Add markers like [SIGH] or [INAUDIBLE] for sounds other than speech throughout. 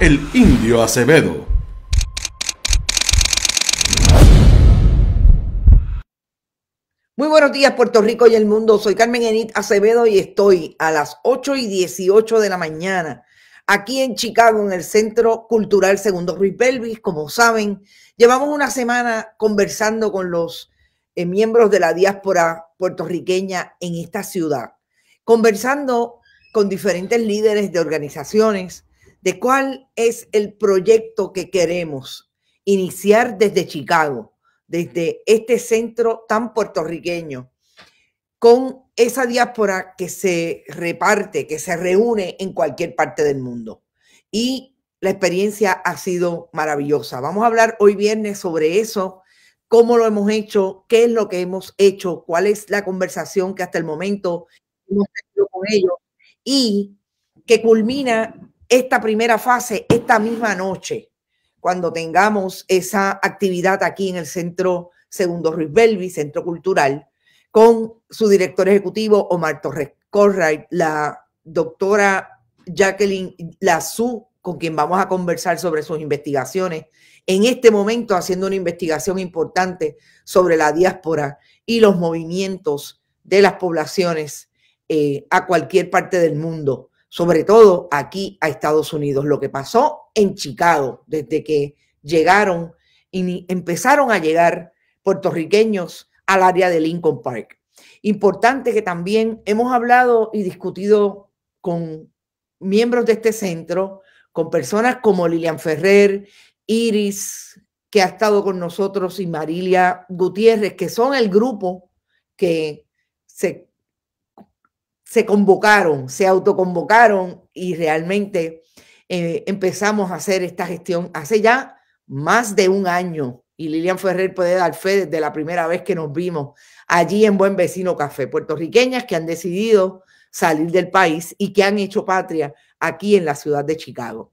el indio Acevedo. Muy buenos días, Puerto Rico y el mundo. Soy Carmen Enit Acevedo y estoy a las 8 y 18 de la mañana aquí en Chicago, en el Centro Cultural Segundo Ruiz Belvis. Como saben, llevamos una semana conversando con los eh, miembros de la diáspora puertorriqueña en esta ciudad, conversando con diferentes líderes de organizaciones, de cuál es el proyecto que queremos iniciar desde Chicago, desde este centro tan puertorriqueño, con esa diáspora que se reparte, que se reúne en cualquier parte del mundo. Y la experiencia ha sido maravillosa. Vamos a hablar hoy viernes sobre eso, cómo lo hemos hecho, qué es lo que hemos hecho, cuál es la conversación que hasta el momento hemos tenido con ellos y que culmina esta primera fase esta misma noche, cuando tengamos esa actividad aquí en el Centro Segundo Ruiz Belvi, Centro Cultural, con su director ejecutivo Omar Torres Corray, la doctora Jacqueline Lazú, con quien vamos a conversar sobre sus investigaciones, en este momento haciendo una investigación importante sobre la diáspora y los movimientos de las poblaciones eh, a cualquier parte del mundo sobre todo aquí a Estados Unidos. Lo que pasó en Chicago, desde que llegaron y empezaron a llegar puertorriqueños al área de Lincoln Park. Importante que también hemos hablado y discutido con miembros de este centro, con personas como Lilian Ferrer, Iris, que ha estado con nosotros, y Marilia Gutiérrez, que son el grupo que se se convocaron, se autoconvocaron y realmente eh, empezamos a hacer esta gestión hace ya más de un año. Y Lilian Ferrer puede dar fe desde la primera vez que nos vimos allí en Buen Vecino Café. Puertorriqueñas que han decidido salir del país y que han hecho patria aquí en la ciudad de Chicago.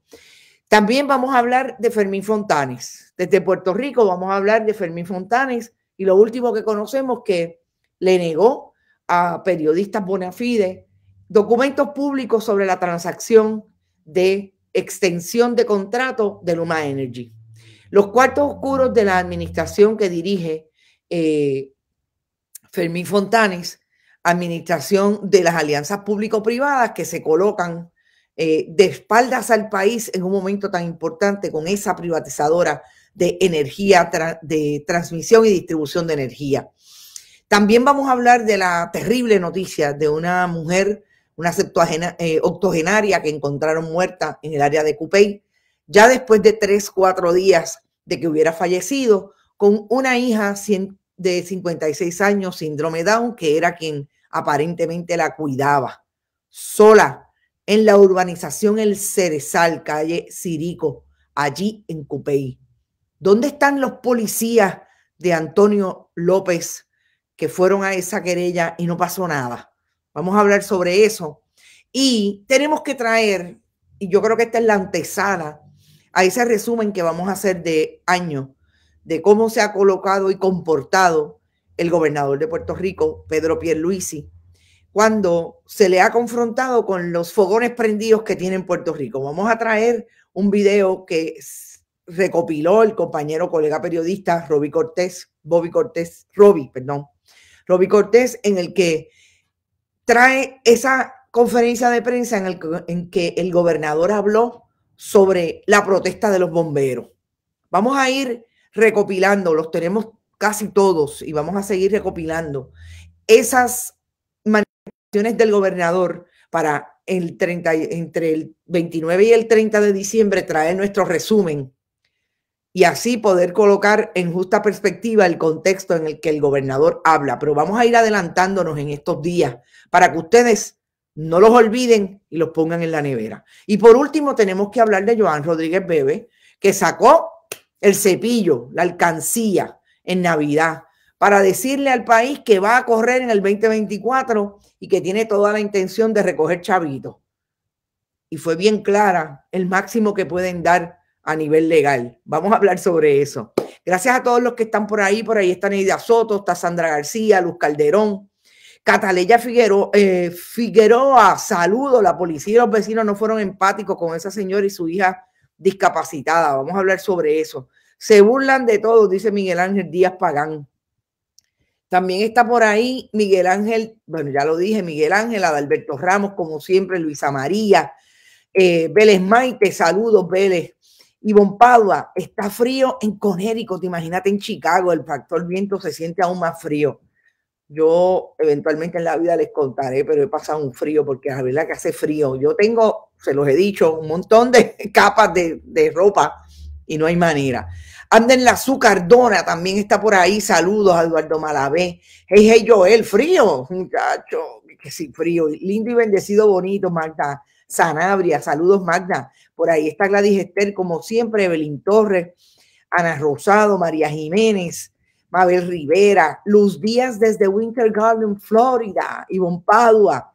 También vamos a hablar de Fermín Fontanes. Desde Puerto Rico vamos a hablar de Fermín Fontanes y lo último que conocemos que le negó a periodistas bona fide documentos públicos sobre la transacción de extensión de contrato de Luma Energy. Los cuartos oscuros de la administración que dirige eh, Fermín Fontanes, administración de las alianzas público-privadas que se colocan eh, de espaldas al país en un momento tan importante con esa privatizadora de energía, de transmisión y distribución de energía. También vamos a hablar de la terrible noticia de una mujer, una eh, octogenaria que encontraron muerta en el área de Cupey, ya después de tres, cuatro días de que hubiera fallecido, con una hija de 56 años, síndrome Down, que era quien aparentemente la cuidaba, sola en la urbanización El Cerezal, calle Cirico, allí en Cupey. ¿Dónde están los policías de Antonio López que fueron a esa querella y no pasó nada. Vamos a hablar sobre eso. Y tenemos que traer, y yo creo que esta es la antesala a ese resumen que vamos a hacer de año, de cómo se ha colocado y comportado el gobernador de Puerto Rico, Pedro Pierluisi, cuando se le ha confrontado con los fogones prendidos que tiene en Puerto Rico. Vamos a traer un video que recopiló el compañero colega periodista Roby Cortés, Bobby Cortés, Roby, perdón, Roby Cortés, en el que trae esa conferencia de prensa en, el, en que el gobernador habló sobre la protesta de los bomberos. Vamos a ir recopilando, los tenemos casi todos y vamos a seguir recopilando esas manifestaciones del gobernador para el 30, entre el 29 y el 30 de diciembre traer nuestro resumen y así poder colocar en justa perspectiva el contexto en el que el gobernador habla. Pero vamos a ir adelantándonos en estos días para que ustedes no los olviden y los pongan en la nevera. Y por último, tenemos que hablar de Joan Rodríguez Bebe, que sacó el cepillo, la alcancía en Navidad, para decirle al país que va a correr en el 2024 y que tiene toda la intención de recoger chavitos. Y fue bien clara el máximo que pueden dar a nivel legal. Vamos a hablar sobre eso. Gracias a todos los que están por ahí. Por ahí está Nidia Soto, está Sandra García, Luz Calderón, Cataleya Figueroa, eh, Figueroa. Saludo. La policía y los vecinos no fueron empáticos con esa señora y su hija discapacitada. Vamos a hablar sobre eso. Se burlan de todo, dice Miguel Ángel Díaz Pagán. También está por ahí Miguel Ángel, bueno, ya lo dije, Miguel Ángel, Adalberto Ramos, como siempre, Luisa María, eh, Vélez Maite, saludos Vélez. Ivonne Padua, está frío en Connecticut, imagínate en Chicago, el factor viento se siente aún más frío. Yo eventualmente en la vida les contaré, pero he pasado un frío porque la verdad que hace frío. Yo tengo, se los he dicho, un montón de [LAUGHS] capas de, ropa y no hay manera. Anden la Azucardona también está por ahí. Saludos a Eduardo Malavé. Hey, hey, Joel, frío, muchacho, que sí, frío. Lindo y bendecido, bonito, Magda. Sanabria, saludos, Magda. Por ahí está Gladys Esther, como siempre, Evelyn Torres, Ana Rosado, María Jiménez, Mabel Rivera, Luz Díaz desde Winter Garden, Florida, Ivonne Padua,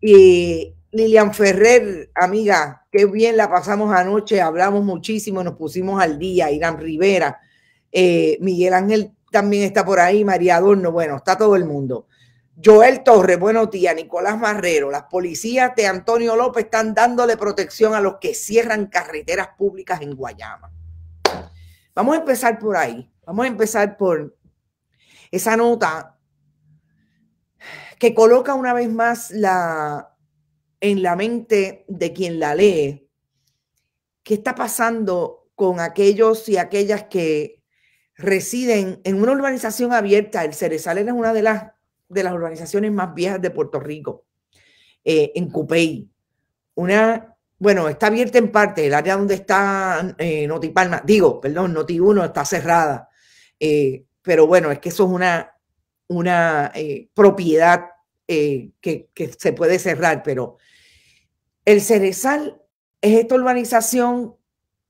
y Lilian Ferrer, amiga, qué bien la pasamos anoche, hablamos muchísimo, nos pusimos al día, Irán Rivera, eh, Miguel Ángel también está por ahí, María Adorno, bueno, está todo el mundo. Joel Torres, buenos días, Nicolás Marrero, las policías de Antonio López están dándole protección a los que cierran carreteras públicas en Guayama. Vamos a empezar por ahí, vamos a empezar por esa nota que coloca una vez más la, en la mente de quien la lee qué está pasando con aquellos y aquellas que residen en una urbanización abierta. El Cerezal es una de las, de las urbanizaciones más viejas de Puerto Rico, eh, en Cupey. Una, bueno, está abierta en parte, el área donde está eh, Noti Palma, digo, perdón, Noti 1 está cerrada, eh, pero bueno, es que eso es una, una eh, propiedad que, que, se puede cerrar, pero el Cerezal es esta urbanización,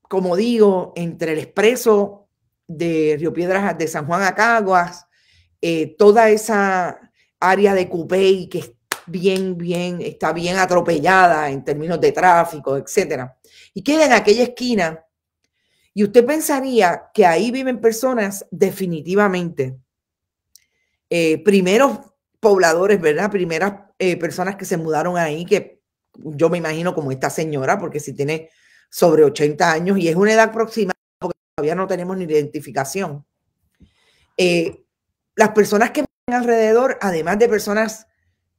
como digo, entre el expreso de Río Piedras de San Juan a Caguas, toda esa área de Cupey que es bien, bien, está bien atropellada en términos de tráfico, etcétera. Y queda en aquella esquina. Y usted pensaría que ahí viven personas definitivamente, eh, primeros pobladores, ¿verdad? Primeras eh, personas que se mudaron ahí, que yo me imagino como esta señora, porque si tiene sobre 80 años y es una edad aproximada, porque todavía no tenemos ni identificación. Eh, las personas que alrededor, además de personas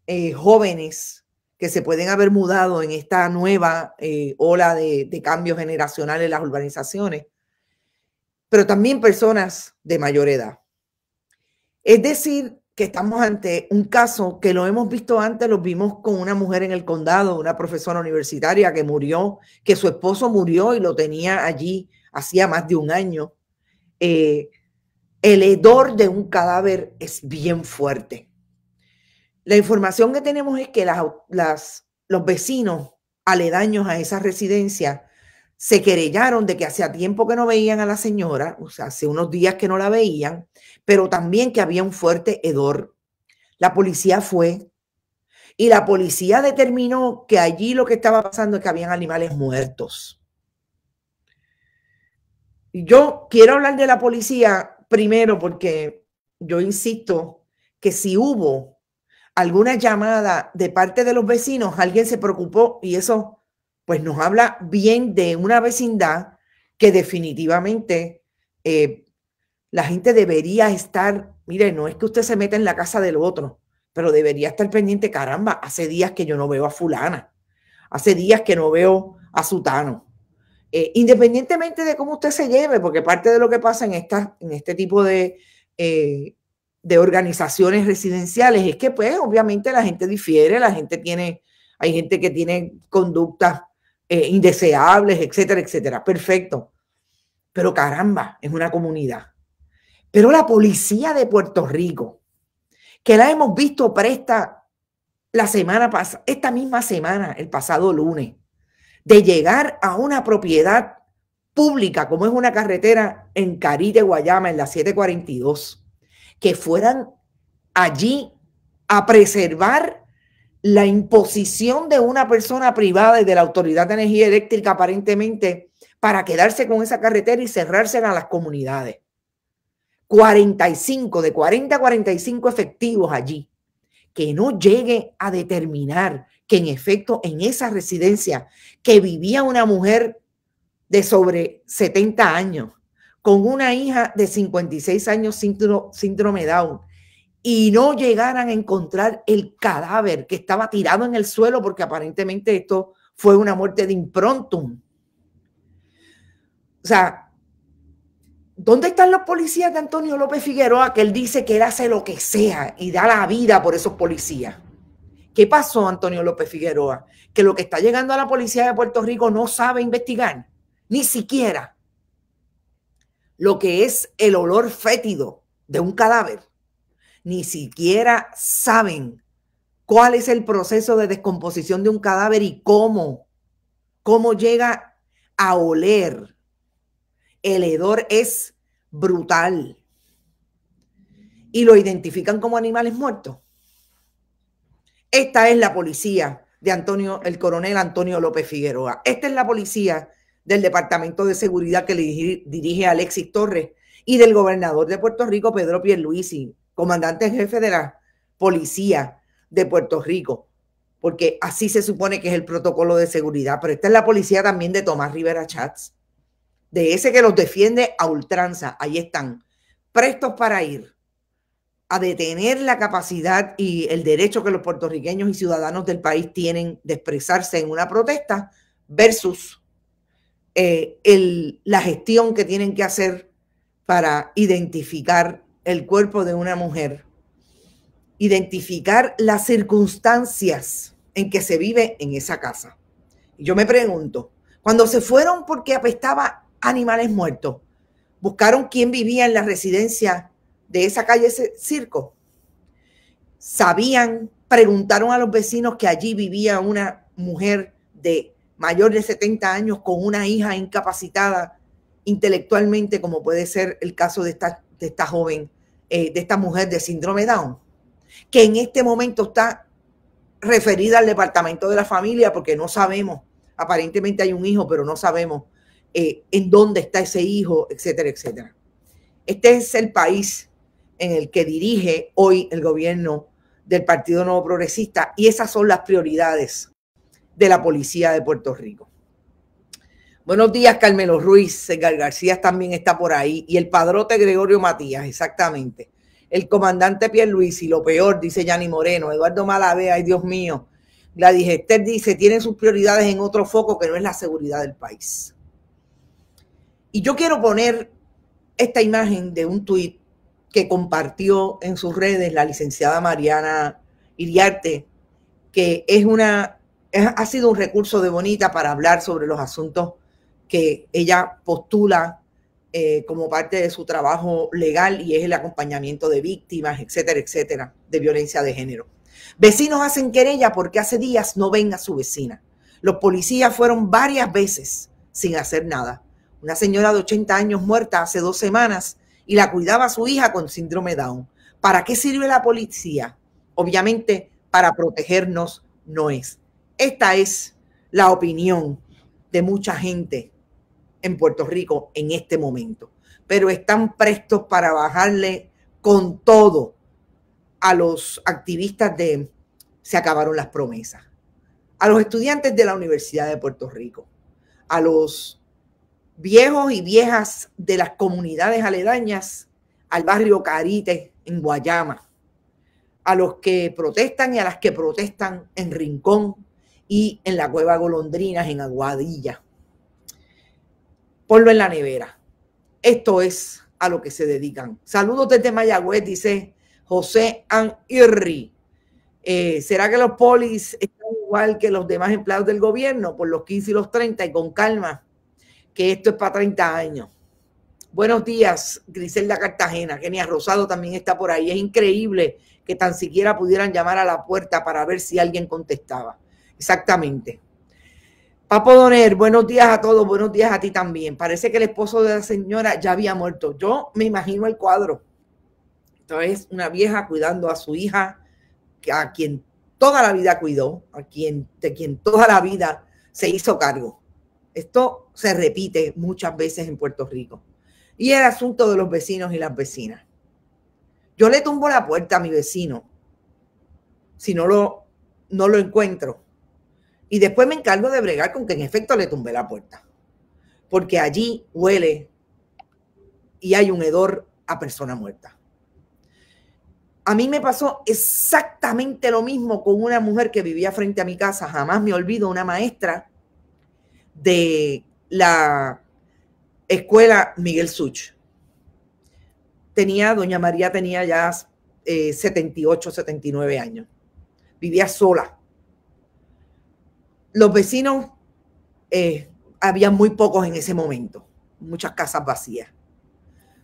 eh, jóvenes que se pueden haber mudado en esta nueva eh, ola de, de cambios generacionales en las urbanizaciones, pero también personas de mayor edad. Es decir, que estamos ante un caso que lo hemos visto antes, lo vimos con una mujer en el condado, una profesora universitaria que murió, que su esposo murió y lo tenía allí hacía más de un año. Eh, el hedor de un cadáver es bien fuerte. La información que tenemos es que las, los vecinos aledaños a esa residencia se querellaron de que hacía tiempo que no veían a la señora, o sea, hace unos días que no la veían, pero también que había un fuerte hedor. La policía fue y la policía determinó que allí lo que estaba pasando es que habían animales muertos. Yo quiero hablar de la policía primero porque yo insisto que si hubo alguna llamada de parte de los vecinos, alguien se preocupó y eso pues nos habla bien de una vecindad que definitivamente eh, la gente debería estar, mire, no es que usted se meta en la casa del otro, pero debería estar pendiente, caramba, hace días que yo no veo a fulana, hace días que no veo a sutano. Eh, independientemente de cómo usted se lleve, porque parte de lo que pasa en, en este tipo de, eh, de organizaciones residenciales es que pues obviamente la gente difiere, la gente tiene, hay gente que tiene conductas eh, indeseables, etcétera, etcétera. Perfecto. Pero caramba, es una comunidad. Pero la policía de Puerto Rico, que la hemos visto presta la semana pasada, esta misma semana, el pasado lunes, de llegar a una propiedad pública, como es una carretera en Carite, Guayama, en la 742, que fueran allí a preservar la imposición de una persona privada y de la Autoridad de Energía Eléctrica aparentemente para quedarse con esa carretera y cerrarse a las comunidades. 45, de 40 a 45 efectivos allí, que no llegue a determinar que en efecto en esa residencia que vivía una mujer de sobre 70 años, con una hija de 56 años síndrome Down, y no llegaran a encontrar el cadáver que estaba tirado en el suelo, porque aparentemente esto fue una muerte de improntum. O sea, ¿dónde están los policías de Antonio López Figueroa que él dice que él hace lo que sea y da la vida por esos policías? ¿Qué pasó, Antonio López Figueroa? Que lo que está llegando a la policía de Puerto Rico no sabe investigar, ni siquiera lo que es el olor fétido de un cadáver. Ni siquiera saben cuál es el proceso de descomposición de un cadáver y cómo, cómo llega a oler. El hedor es brutal. Y lo identifican como animales muertos. Esta es la policía de Antonio, el coronel Antonio López Figueroa. Esta es la policía del Departamento de Seguridad que le dirige Alexis Torres y del gobernador de Puerto Rico, Pedro Pierluisi, comandante jefe de la policía de Puerto Rico, porque así se supone que es el protocolo de seguridad. Pero esta es la policía también de Tomás Rivera Chats, de ese que los defiende a ultranza. Ahí están, prestos para ir a detener la capacidad y el derecho que los puertorriqueños y ciudadanos del país tienen de expresarse en una protesta versus eh, la gestión que tienen que hacer para identificar el cuerpo de una mujer, identificar las circunstancias en que se vive en esa casa. Yo me pregunto, cuando se fueron porque apestaba animales muertos, buscaron quién vivía en la residencia de esa calle ese circo. Sabían, preguntaron a los vecinos que allí vivía una mujer de mayor de 70 años con una hija incapacitada intelectualmente, como puede ser el caso de esta, de esta joven, eh, de esta mujer de síndrome Down, que en este momento está referida al departamento de la familia porque no sabemos, aparentemente hay un hijo, pero no sabemos eh, en dónde está ese hijo, etcétera, etcétera. Este es el país en el que dirige hoy el gobierno del Partido Nuevo Progresista y esas son las prioridades de la policía de Puerto Rico. Buenos días, Carmelo Ruiz. Edgar García también está por ahí. Y el padrote Gregorio Matías, exactamente. El comandante Pierre Luis y lo peor, dice Yanni Moreno. Eduardo Malavea, ay Dios mío. La Digester dice, tienen sus prioridades en otro foco que no es la seguridad del país. Y yo quiero poner esta imagen de un tuit que compartió en sus redes la licenciada Mariana Iriarte, que es una, ha sido un recurso de Bonita para hablar sobre los asuntos que ella postula eh, como parte de su trabajo legal y es el acompañamiento de víctimas, etcétera, etcétera, de violencia de género. Vecinos hacen querella porque hace días no ven a su vecina. Los policías fueron varias veces sin hacer nada. Una señora de 80 años muerta hace dos semanas y la cuidaba su hija con síndrome Down. ¿Para qué sirve la policía? Obviamente para protegernos no es. Esta es la opinión de mucha gente en Puerto Rico en este momento, pero están prestos para bajarle con todo a los activistas de se acabaron las promesas, a los estudiantes de la Universidad de Puerto Rico, a los viejos y viejas de las comunidades aledañas al barrio Carite en Guayama, a los que protestan y a las que protestan en Rincón y en la Cueva Golondrinas en Aguadilla. Ponlo en la nevera. Esto es a lo que se dedican. Saludos desde Mayagüez, dice José Anirri. Eh, ¿Será que los polis están igual que los demás empleados del gobierno por los 15 y los 30 y con calma? Que esto es para 30 años. Buenos días, Griselda Cartagena. Kenia Rosado también está por ahí. Es increíble que tan siquiera pudieran llamar a la puerta para ver si alguien contestaba. Exactamente. Papo Doner, buenos días a todos, buenos días a ti también. Parece que el esposo de la señora ya había muerto. Yo me imagino el cuadro. Entonces, una vieja cuidando a su hija, a quien toda la vida cuidó, a quien, de quien toda la vida se hizo cargo. Esto se repite muchas veces en Puerto Rico. Y el asunto de los vecinos y las vecinas. Yo le tumbo la puerta a mi vecino si no lo, no lo encuentro. Y después me encargo de bregar con que en efecto le tumbé la puerta. porque allí huele y hay un hedor a persona muerta. A mí me pasó exactamente lo mismo con una mujer que vivía frente a mi casa. Jamás me olvido, una maestra de la escuela Miguel Such. Tenía, doña María tenía ya 78, eh, 79 años. Vivía sola. Los vecinos, eh, había muy pocos en ese momento, muchas casas vacías.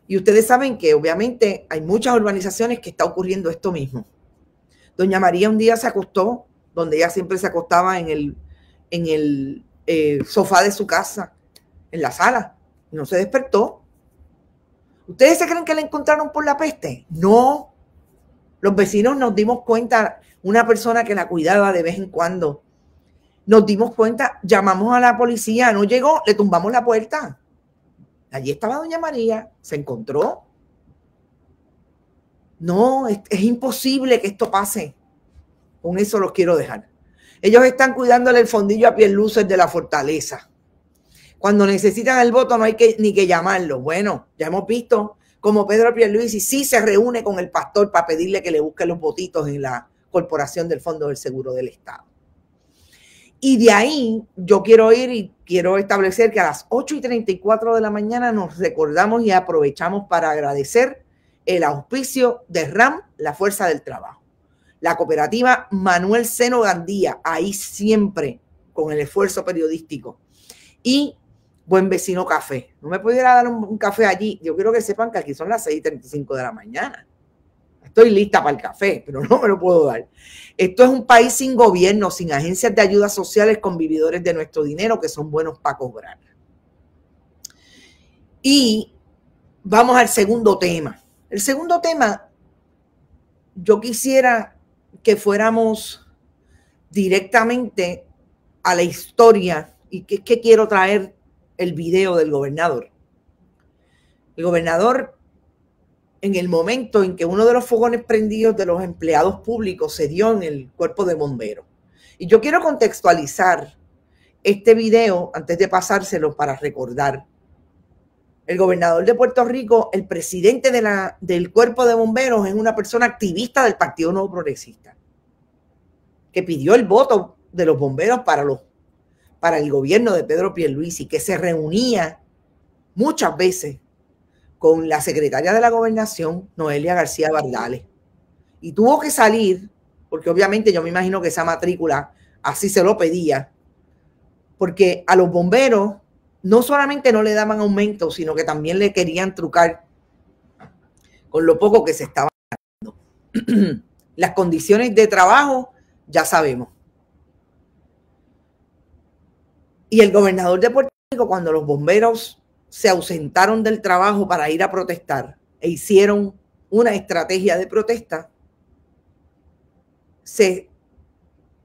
Y ustedes saben que obviamente hay muchas urbanizaciones que está ocurriendo esto mismo. Doña María un día se acostó, donde ella siempre se acostaba en el, en el eh, sofá de su casa, en la sala, no se despertó. ¿Ustedes se creen que la encontraron por la peste? No. Los vecinos nos dimos cuenta, una persona que la cuidaba de vez en cuando, nos dimos cuenta, llamamos a la policía, no llegó, le tumbamos la puerta. Allí estaba doña María, se encontró. No, es, imposible que esto pase. Con eso los quiero dejar. Ellos están cuidándole el fondillo a piel luces de la fortaleza. Cuando necesitan el voto no hay que, ni que llamarlo. Bueno, ya hemos visto como Pedro Pierluisi sí se reúne con el pastor para pedirle que le busque los votitos en la Corporación del Fondo del Seguro del Estado. Y de ahí yo quiero ir y quiero establecer que a las 8 y 34 de la mañana nos recordamos y aprovechamos para agradecer el auspicio de RAM, la Fuerza del Trabajo. La cooperativa Manuel Seno Gandía, ahí siempre con el esfuerzo periodístico. Y Buen Vecino Café. No me pudiera dar un, café allí. Yo quiero que sepan que aquí son las 6 y 35 de la mañana. Estoy lista para el café, pero no me lo puedo dar. Esto es un país sin gobierno, sin agencias de ayudas sociales, con vividores de nuestro dinero que son buenos para cobrar. Y vamos al segundo tema. El segundo tema, yo quisiera que fuéramos directamente a la historia y que, que quiero traer el video del gobernador. El gobernador en el momento en que uno de los fogones prendidos de los empleados públicos se dio en el cuerpo de bomberos. Y yo quiero contextualizar este video antes de pasárselo para recordar. El gobernador de Puerto Rico, el presidente del cuerpo de bomberos, es una persona activista del Partido Nuevo Progresista, que pidió el voto de los bomberos para, los, para el gobierno de Pedro Pierluisi, que se reunía muchas veces con la secretaria de la gobernación, Noelia García Bardales. Y tuvo que salir, porque obviamente yo me imagino que esa matrícula así se lo pedía, porque a los bomberos no solamente no le daban aumento, sino que también le querían trucar con lo poco que se estaba dando. [CLEARS THROAT] Las condiciones de trabajo ya sabemos. Y el gobernador de Puerto Rico, cuando los bomberos se ausentaron del trabajo para ir a protestar e hicieron una estrategia de protesta, se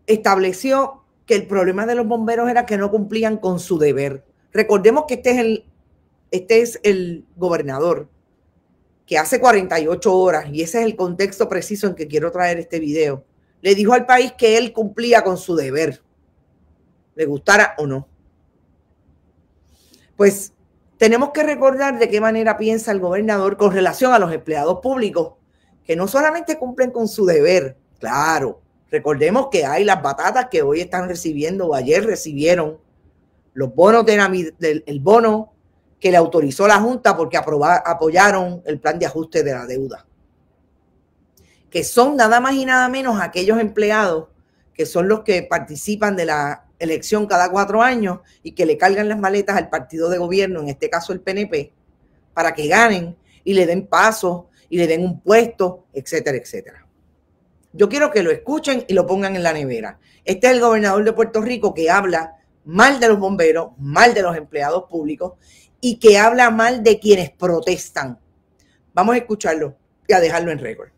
estableció que el problema de los bomberos era que no cumplían con su deber. Recordemos que este es el, este es el gobernador que hace 48 horas, y ese es el contexto preciso en que quiero traer este video, le dijo al país que él cumplía con su deber, le gustara o no. Pues tenemos que recordar de qué manera piensa el gobernador con relación a los empleados públicos, que no solamente cumplen con su deber, claro, recordemos que hay las batatas que hoy están recibiendo o ayer recibieron los bonos el bono que le autorizó la Junta porque apoyaron el plan de ajuste de la deuda, que son nada más y nada menos aquellos empleados que son los que participan de la elección cada cuatro años y que le cargan las maletas al partido de gobierno, en este caso el PNP, para que ganen y le den paso y le den un puesto, etcétera, etcétera. Yo quiero que lo escuchen y lo pongan en la nevera. Este es el gobernador de Puerto Rico que habla mal de los bomberos, mal de los empleados públicos y que habla mal de quienes protestan. Vamos a escucharlo y a dejarlo en récord.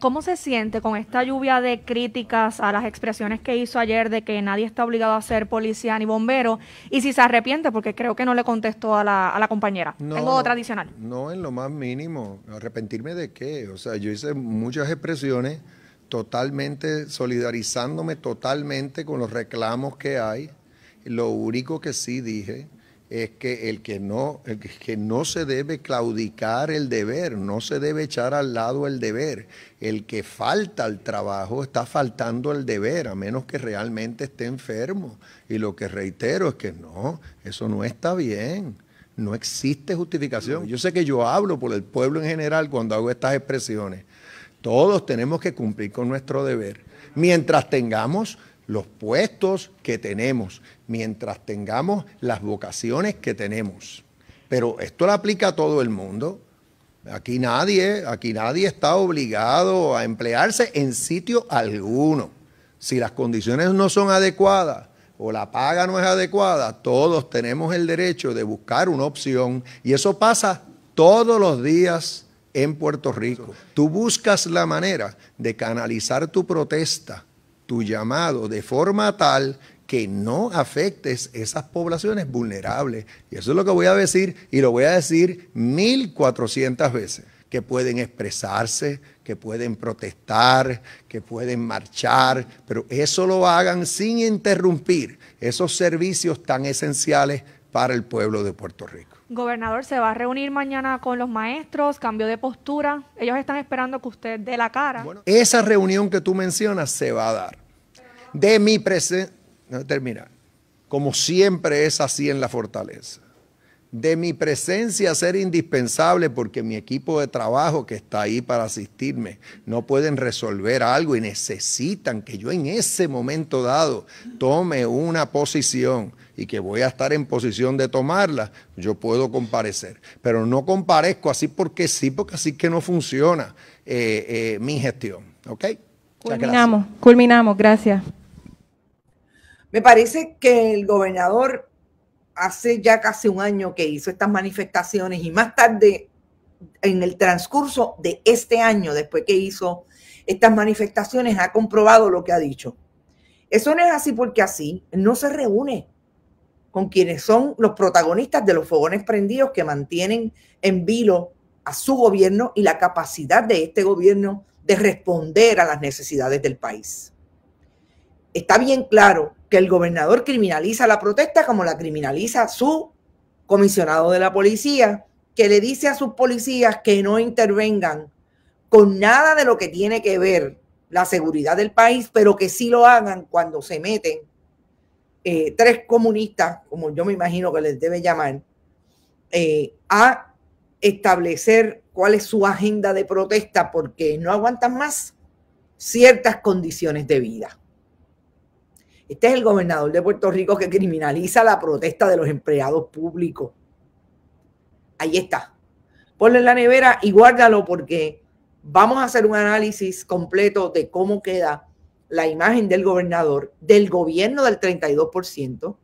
¿Cómo se siente con esta lluvia de críticas a las expresiones que hizo ayer de que nadie está obligado a ser policía ni bombero? Y si se arrepiente, porque creo que no le contestó a la, a la compañera. Tengo otra adicional. No, en lo más mínimo. ¿Arrepentirme de qué? O sea, yo hice muchas expresiones totalmente solidarizándome totalmente con los reclamos que hay. Lo único que sí dije es que el que no, el que no se debe claudicar el deber, no se debe echar al lado el deber. El que falta al trabajo está faltando el deber, a menos que realmente esté enfermo. Y lo que reitero es que no, eso no está bien. No existe justificación. Yo sé que yo hablo por el pueblo en general cuando hago estas expresiones. Todos tenemos que cumplir con nuestro deber. Mientras tengamos los puestos que tenemos, mientras tengamos las vocaciones que tenemos. Pero esto lo aplica a todo el mundo. Aquí nadie, aquí nadie está obligado a emplearse en sitio alguno. Si las condiciones no son adecuadas o la paga no es adecuada, todos tenemos el derecho de buscar una opción y eso pasa todos los días en Puerto Rico. Tú buscas la manera de canalizar tu protesta tu llamado de forma tal que no afectes esas poblaciones vulnerables. Y eso es lo que voy a decir y lo voy a decir 1400 veces, que pueden expresarse, que pueden protestar, que pueden marchar, pero eso lo hagan sin interrumpir esos servicios tan esenciales para el pueblo de Puerto Rico. Gobernador, ¿se va a reunir mañana con los maestros? ¿Cambio de postura? Ellos están esperando que usted dé la cara. Bueno, esa reunión que tú mencionas se va a dar. De mi presencia, no terminar, como siempre es así en la fortaleza. De mi presencia ser indispensable porque mi equipo de trabajo que está ahí para asistirme no pueden resolver algo y necesitan que yo en ese momento dado tome una posición y que voy a estar en posición de tomarla, yo puedo comparecer. Pero no comparezco así porque sí, porque así que no funciona eh, eh, mi gestión. ¿Ok? Culminamos, culminamos, gracias. Me parece que el gobernador hace ya casi un año que hizo estas manifestaciones y más tarde, en el transcurso de este año, después que hizo estas manifestaciones, ha comprobado lo que ha dicho. Eso no es así porque así no se reúne con quienes son los protagonistas de los fogones prendidos que mantienen en vilo a su gobierno y la capacidad de este gobierno de responder a las necesidades del país. Está bien claro que el gobernador criminaliza la protesta como la criminaliza su comisionado de la policía, que le dice a sus policías que no intervengan con nada de lo que tiene que ver la seguridad del país, pero que sí lo hagan cuando se meten eh, tres comunistas, como yo me imagino que les debe llamar, eh, a establecer cuál es su agenda de protesta porque no aguantan más ciertas condiciones de vida. Este es el gobernador de Puerto Rico que criminaliza la protesta de los empleados públicos. Ahí está. Ponlo en la nevera y guárdalo porque vamos a hacer un análisis completo de cómo queda la imagen del gobernador, del gobierno del 32%,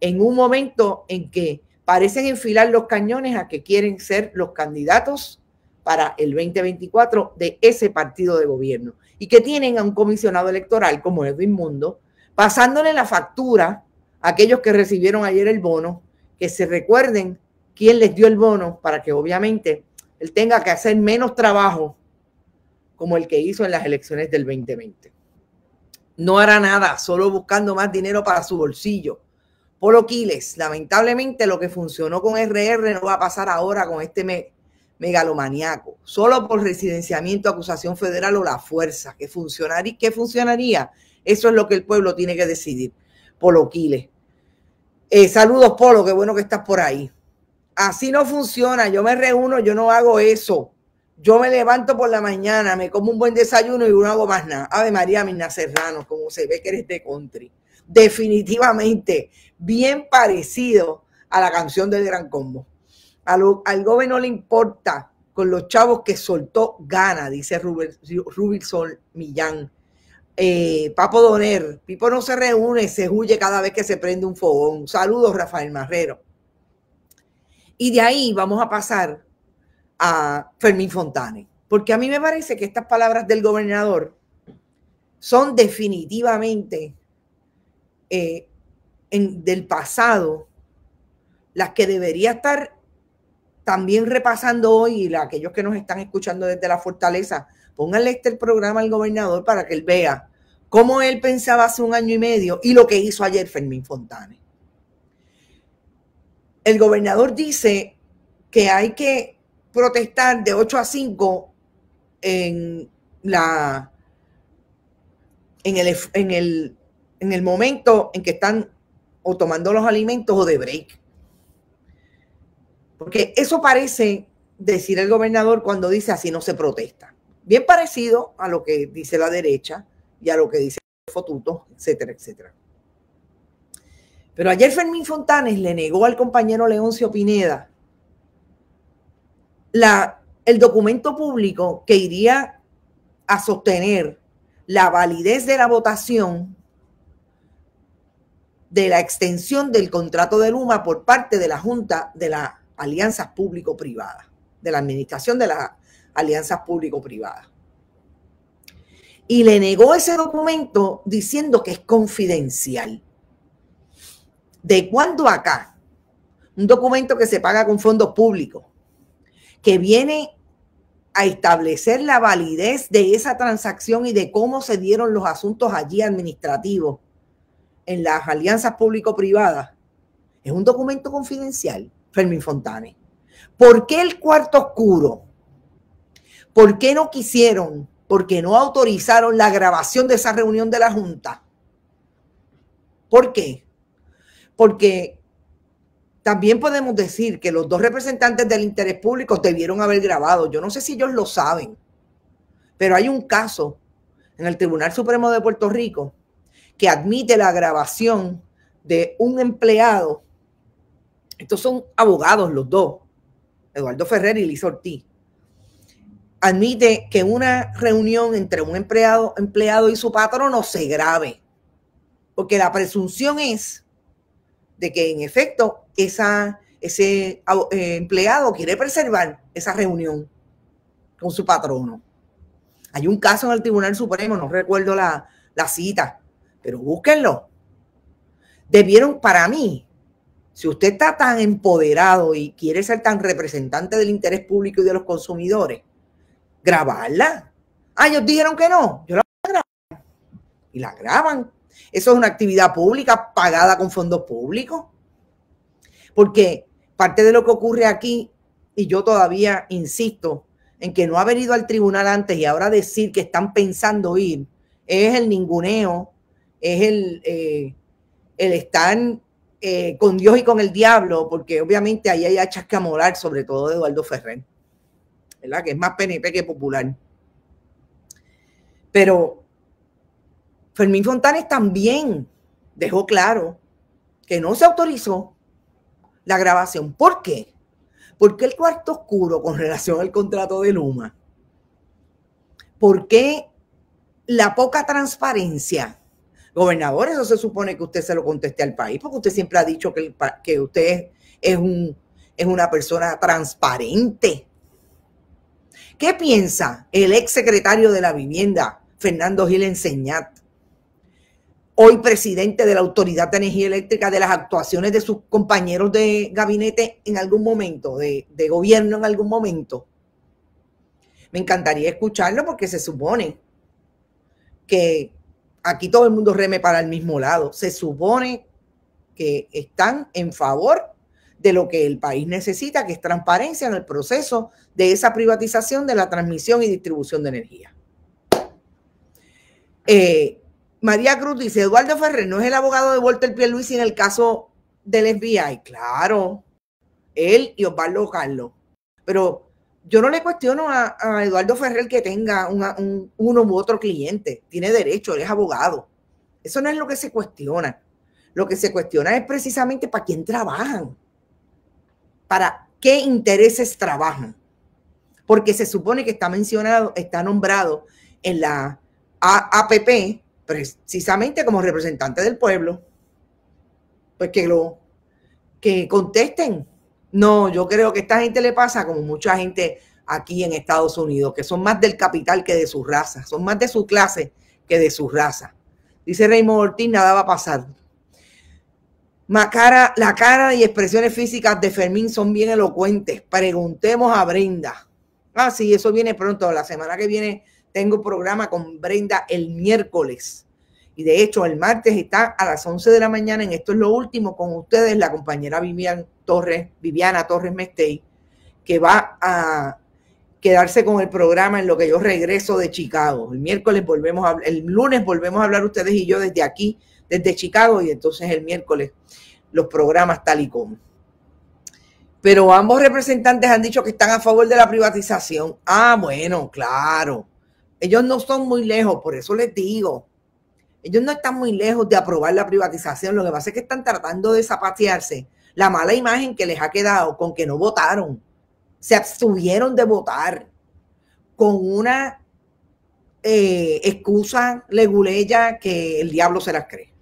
en un momento en que parecen enfilar los cañones a que quieren ser los candidatos para el 2024 de ese partido de gobierno y que tienen a un comisionado electoral como Edwin Mundo, pasándole la factura a aquellos que recibieron ayer el bono, que se recuerden quién les dio el bono para que obviamente él tenga que hacer menos trabajo como el que hizo en las elecciones del 2020 no hará nada, solo buscando más dinero para su bolsillo. Polo Quiles, lamentablemente lo que funcionó con RR no va a pasar ahora con este me megalomaniaco, solo por residenciamiento, acusación federal o la fuerza. ¿Qué funcionaría? ¿Qué funcionaría? Eso es lo que el pueblo tiene que decidir. Polo Quiles. Eh, saludos, Polo, qué bueno que estás por ahí. Así no funciona, yo me reúno, yo no hago eso. Yo me levanto por la mañana, me como un buen desayuno y no hago más nada. Ave María, mis Serrano, como se ve que eres de country. Definitivamente, bien parecido a la canción del Gran Combo. al gobierno no le importa con los chavos que soltó gana, dice Rubén Sol Millán. Eh, Papo Doner, Pipo no se reúne, se huye cada vez que se prende un fogón. Saludos, Rafael Marrero. Y de ahí vamos a pasar a Fermín Fontane. Porque a mí me parece que estas palabras del gobernador son definitivamente eh, del pasado las que debería estar también repasando hoy y aquellos que nos están escuchando desde la fortaleza, pónganle este el programa al gobernador para que él vea cómo él pensaba hace un año y medio y lo que hizo ayer Fermín Fontane. el gobernador dice que hay que protestar de 8 a 5 en la en el, en el, en el momento en que están o tomando los alimentos o de break. Porque eso parece decir el gobernador cuando dice así no se protesta. Bien parecido a lo que dice la derecha y a lo que dice Fotuto, etcétera, etcétera. Pero ayer Fermín Fontanes le negó al compañero Leoncio Pineda la, el documento público que iría a sostener la validez de la votación de la extensión del contrato de Luma por parte de la Junta de las Alianzas Público-Privadas, de la Administración de las Alianzas Público-Privadas. Y le negó ese documento diciendo que es confidencial. ¿De cuándo acá? Un documento que se paga con fondos públicos, que viene a establecer la validez de esa transacción y de cómo se dieron los asuntos allí administrativos en las alianzas público-privadas, es un documento confidencial, Fermín Fontane. ¿Por qué el cuarto oscuro? ¿Por qué no quisieron? ¿Por qué no autorizaron la grabación de esa reunión de la Junta? ¿Por qué? Porque también podemos decir que los dos representantes del interés público debieron haber grabado. Yo no sé si ellos lo saben, pero hay un caso en el Tribunal Supremo de Puerto Rico que admite la grabación de un empleado. Estos son abogados los dos, Eduardo Ferrer y Liz Ortiz. Admite que una reunión entre un empleado, empleado y su patrono se grabe, porque la presunción es de que en efecto esa, ese eh, empleado quiere preservar esa reunión con su patrono. Hay un caso en el Tribunal Supremo, no recuerdo la, la cita, pero búsquenlo. Debieron, para mí, si usted está tan empoderado y quiere ser tan representante del interés público y de los consumidores, grabarla. Ah, ellos dijeron que no, yo la voy a grabar. Y la graban. Eso es una actividad pública pagada con fondos públicos. Porque parte de lo que ocurre aquí, y yo todavía insisto en que no ha venido al tribunal antes y ahora decir que están pensando ir, es el ninguneo, es el, eh, el estar eh, con Dios y con el diablo, porque obviamente ahí hay hachas que amolar, sobre todo de Eduardo Ferrer, ¿verdad? Que es más PNP que popular. Pero Fermín Fontanes también dejó claro que no se autorizó la grabación. ¿Por qué? Porque el cuarto oscuro con relación al contrato de Luma. ¿Por qué la poca transparencia? Gobernador, eso se supone que usted se lo conteste al país, porque usted siempre ha dicho que, usted es una persona transparente. ¿Qué piensa el ex secretario de la vivienda, Fernando Gil Enseñat, hoy presidente de la Autoridad de Energía Eléctrica, de las actuaciones de sus compañeros de gabinete en algún momento, de, gobierno en algún momento. Me encantaría escucharlo porque se supone que aquí todo el mundo reme para el mismo lado. Se supone que están en favor de lo que el país necesita, que es transparencia en el proceso de esa privatización de la transmisión y distribución de energía. Eh, María Cruz dice, Eduardo Ferrer no es el abogado de Walter Pierluisi en el caso del FBI. Claro, él y Osvaldo Carlos. Pero yo no le cuestiono a, Eduardo Ferrer que tenga un, uno u otro cliente. Tiene derecho, él es abogado. Eso no es lo que se cuestiona. Lo que se cuestiona es precisamente para quién trabajan. Para qué intereses trabajan. Porque se supone que está mencionado, está nombrado en la APP precisamente como representante del pueblo, pues que lo que contesten. No, yo creo que a esta gente le pasa como mucha gente aquí en Estados Unidos, que son más del capital que de su raza, son más de su clase que de su raza. Dice Raymond Ortiz, nada va a pasar. La cara y expresiones físicas de Fermín son bien elocuentes. Preguntemos a Brenda. Ah, sí, eso viene pronto. La semana que viene tengo programa con Brenda el miércoles. Y de hecho, el martes está a las 11 de la mañana en Esto es lo último con ustedes, la compañera Vivian Torres, Viviana Torres Mestey, que va a quedarse con el programa en lo que yo regreso de Chicago. El miércoles volvemos a el lunes volvemos a hablar ustedes y yo desde aquí, desde Chicago, y entonces el miércoles los programas tal y como. Pero ambos representantes han dicho que están a favor de la privatización. Ah, bueno, claro. Ellos no son muy lejos, por eso les digo. Ellos no están muy lejos de aprobar la privatización. Lo que pasa es que están tratando de zapatearse la mala imagen que les ha quedado con que no votaron. Se abstuvieron de votar con una eh, excusa leguleya que el diablo se las cree.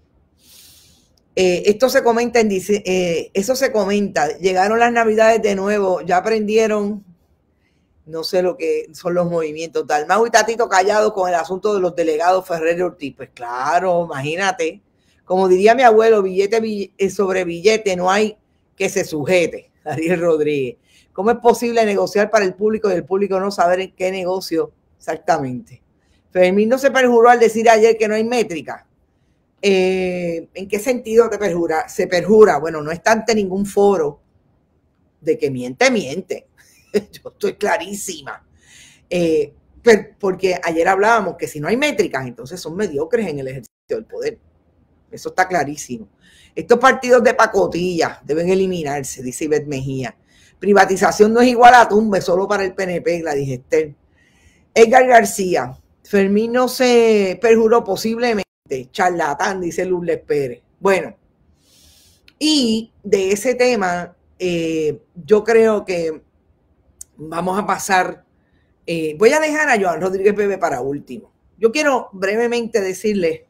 Eh, esto se comenta en eh, eso se comenta. Llegaron las navidades de nuevo, ya aprendieron, no sé lo que son los movimientos. Dalmau y Tatito callado con el asunto de los delegados Ferrer y Ortiz. Pues claro, imagínate. Como diría mi abuelo, billete, eh, sobre billete no hay que se sujete. Ariel Rodríguez. ¿Cómo es posible negociar para el público y el público no saber en qué negocio exactamente? Fermín no se perjuró al decir ayer que no hay métrica. Eh, ¿En qué sentido te perjura? Se perjura. Bueno, no está ante ningún foro de que miente, miente. [LAUGHS] Yo estoy clarísima. Eh, porque ayer hablábamos que si no hay métricas, entonces son mediocres en el ejercicio del poder. Eso está clarísimo. Estos partidos de pacotilla deben eliminarse, dice Ivette Mejía. Privatización no es igual a tumbe, solo para el PNP, la dije Esther. Edgar García, Fermín no se perjuró posiblemente charlatán, dice Lourdes Pérez. Bueno, y de ese tema, eh, yo creo que vamos a pasar, eh, voy a dejar a Joan Rodríguez Bebe para último. Yo quiero brevemente decirles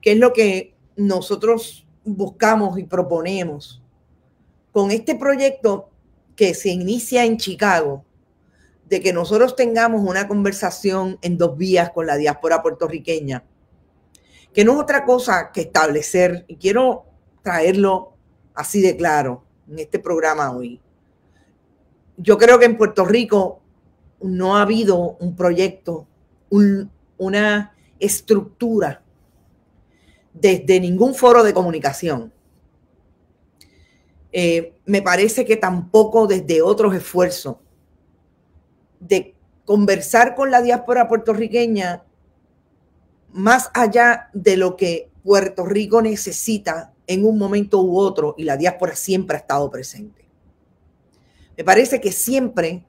qué es lo que nosotros buscamos y proponemos con este proyecto que se inicia en Chicago, de que nosotros tengamos una conversación en dos vías con la diáspora puertorriqueña que no es otra cosa que establecer, y quiero traerlo así de claro en este programa hoy. Yo creo que en Puerto Rico no ha habido un proyecto, una estructura desde ningún foro de comunicación. Eh, me parece que tampoco desde otros esfuerzos de conversar con la diáspora puertorriqueña más allá de lo que Puerto Rico necesita en un momento u otro y la diáspora siempre ha estado presente. Me parece que siempre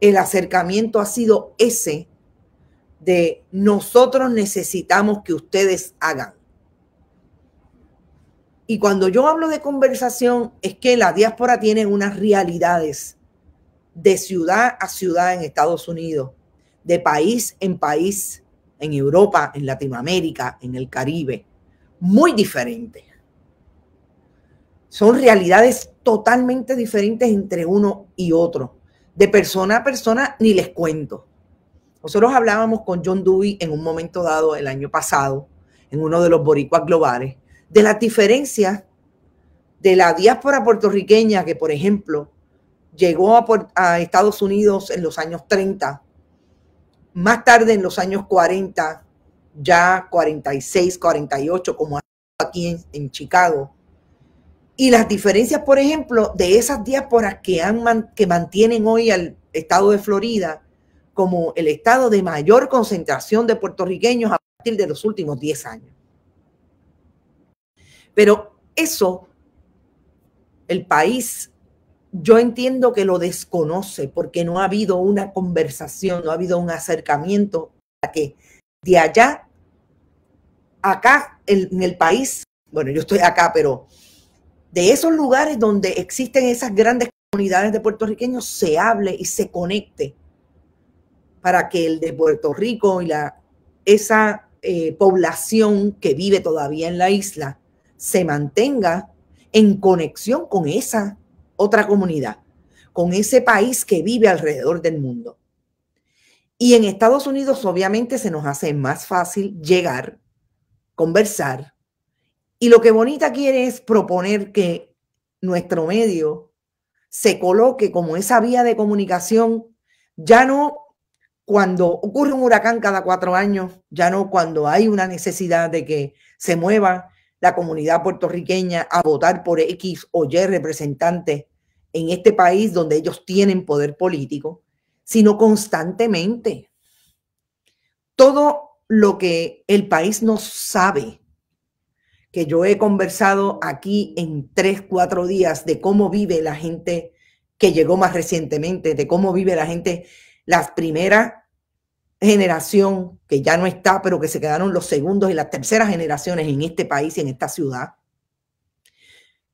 el acercamiento ha sido ese de nosotros necesitamos que ustedes hagan. Y cuando yo hablo de conversación es que la diáspora tiene unas realidades de ciudad a ciudad en Estados Unidos, de país en país, en Europa, en Latinoamérica, en el Caribe, muy diferentes. Son realidades totalmente diferentes entre uno y otro. De persona a persona ni les cuento. Nosotros hablábamos con John Dewey en un momento dado el año pasado, en uno de los boricuas globales, de las diferencias de la diáspora puertorriqueña que, por ejemplo, llegó a, Estados Unidos en los años 30 más tarde, en los años 40, ya 46, 48, como aquí en, Chicago. Y las diferencias, por ejemplo, de esas diásporas que, han, que mantienen hoy al estado de Florida como el estado de mayor concentración de puertorriqueños a partir de los últimos 10 años. Pero eso, el país yo entiendo que lo desconoce porque no ha habido una conversación, no ha habido un acercamiento a que de allá, acá en el país, bueno, yo estoy acá, pero de esos lugares donde existen esas grandes comunidades de puertorriqueños se hable y se conecte para que el de Puerto Rico y la, esa eh, población que vive todavía en la isla se mantenga en conexión con esa otra comunidad, con ese país que vive alrededor del mundo. Y en Estados Unidos obviamente se nos hace más fácil llegar, conversar. Y lo que Bonita quiere es proponer que nuestro medio se coloque como esa vía de comunicación, ya no cuando ocurre un huracán cada cuatro años, ya no cuando hay una necesidad de que se mueva la comunidad puertorriqueña a votar por X o Y representante en este país donde ellos tienen poder político, sino constantemente. Todo lo que el país no sabe, que yo he conversado aquí en tres, cuatro días de cómo vive la gente que llegó más recientemente, de cómo vive la gente, las primeras generación que ya no está, pero que se quedaron los segundos y las terceras generaciones en este país y en esta ciudad.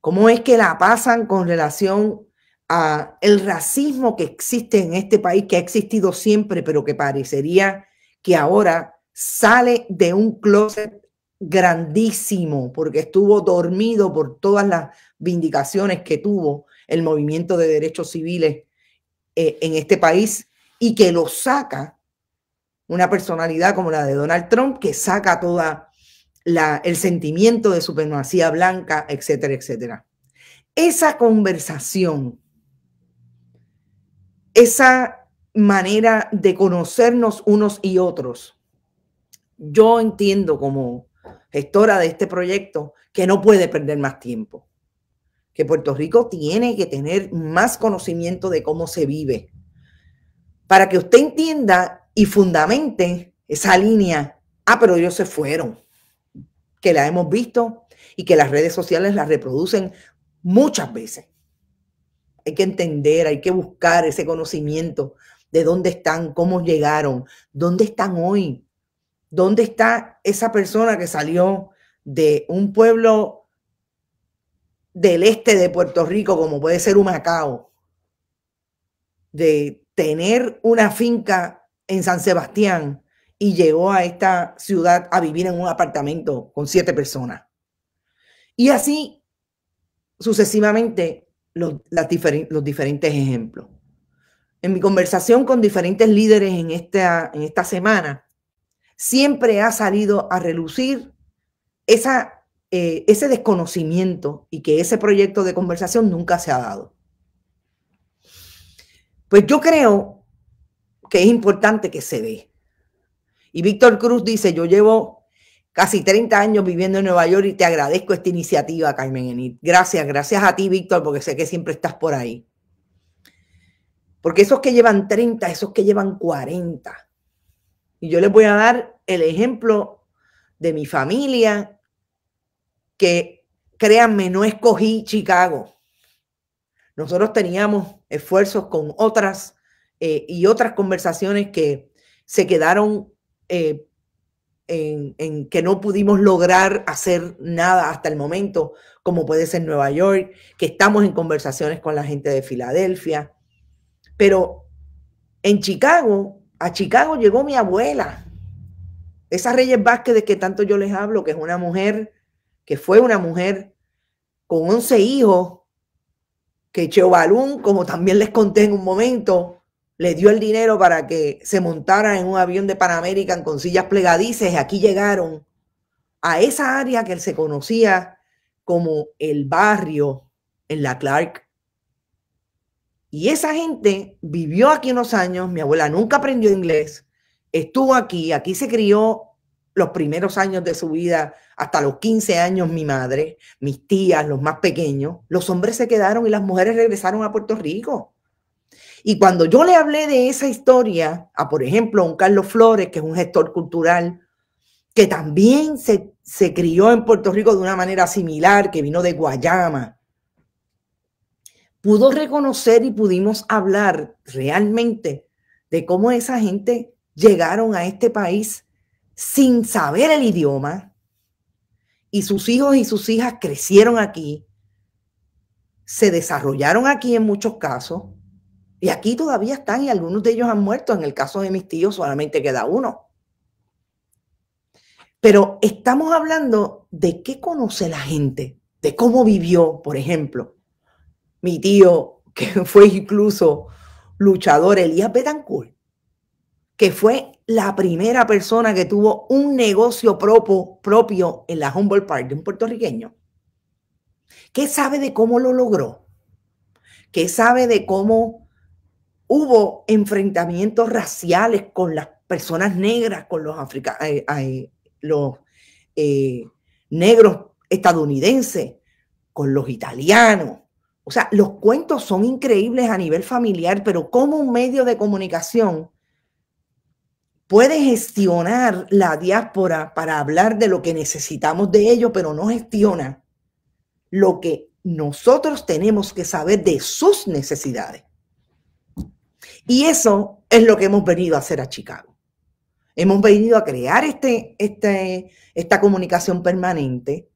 ¿Cómo es que la pasan con relación a el racismo que existe en este país, que ha existido siempre, pero que parecería que ahora sale de un closet grandísimo, porque estuvo dormido por todas las vindicaciones que tuvo el movimiento de derechos civiles eh, en este país y que lo saca una personalidad como la de Donald Trump que saca toda el sentimiento de supremacía blanca, etcétera, etcétera. Esa conversación, esa manera de conocernos unos y otros, yo entiendo como gestora de este proyecto que no puede perder más tiempo, que Puerto Rico tiene que tener más conocimiento de cómo se vive, para que usted entienda y fundamente esa línea, ah, pero ellos se fueron, que la hemos visto y que las redes sociales la reproducen muchas veces. Hay que entender, hay que buscar ese conocimiento de dónde están, cómo llegaron, dónde están hoy, dónde está esa persona que salió de un pueblo del este de Puerto Rico, como puede ser Humacao, de tener una finca en San Sebastián y llegó a esta ciudad a vivir en un apartamento con siete personas. Y así sucesivamente los, los diferentes ejemplos. En mi conversación con diferentes líderes en esta, en esta semana, siempre ha salido a relucir esa, eh, ese desconocimiento y que ese proyecto de conversación nunca se ha dado. Pues yo creo que es importante que se dé. Y Víctor Cruz dice, yo llevo casi 30 años viviendo en Nueva York y te agradezco esta iniciativa, Carmen Enid. Gracias, gracias a ti, Víctor, porque sé que siempre estás por ahí. Porque esos que llevan 30, esos que llevan 40. Y yo les voy a dar el ejemplo de mi familia, que créanme, no escogí Chicago. Nosotros teníamos esfuerzos con otras eh, y otras conversaciones que se quedaron eh, en, que no pudimos lograr hacer nada hasta el momento, como puede ser Nueva York, que estamos en conversaciones con la gente de Filadelfia. Pero en Chicago, a Chicago llegó mi abuela, esa Reyes Vázquez de que tanto yo les hablo, que es una mujer, que fue una mujer con 11 hijos, que Cheobalún, como también les conté en un momento, le dio el dinero para que se montaran en un avión de Pan American con sillas plegadizas y aquí llegaron a esa área que se conocía como el barrio en la Clark. Y esa gente vivió aquí unos años, mi abuela nunca aprendió inglés, estuvo aquí, aquí se crió los primeros años de su vida, hasta los 15 años mi madre, mis tías, los más pequeños, los hombres se quedaron y las mujeres regresaron a Puerto Rico. Y cuando yo le hablé de esa historia a, por ejemplo, a un Carlos Flores, que es un gestor cultural, que también se, se crió en Puerto Rico de una manera similar, que vino de Guayama, pudo reconocer y pudimos hablar realmente de cómo esa gente llegaron a este país sin saber el idioma y sus hijos y sus hijas crecieron aquí, se desarrollaron aquí en muchos casos y aquí todavía están y algunos de ellos han muerto. En el caso de mis tíos solamente queda uno. Pero estamos hablando de qué conoce la gente, de cómo vivió, por ejemplo, mi tío, que [LAUGHS] fue incluso luchador, Elías Betancourt, que fue la primera persona que tuvo un negocio propio, propio en la Humboldt Park de un puertorriqueño. ¿Qué sabe de cómo lo logró? ¿Qué sabe de cómo hubo enfrentamientos raciales con las personas negras, con los, africanos, eh, los eh, negros estadounidenses, con los italianos. O sea, los cuentos son increíbles a nivel familiar, pero como un medio de comunicación puede gestionar la diáspora para hablar de lo que necesitamos de ellos, pero no gestiona lo que nosotros tenemos que saber de sus necesidades. Y eso es lo que hemos venido a hacer a Chicago. Hemos venido a crear este, este, esta comunicación permanente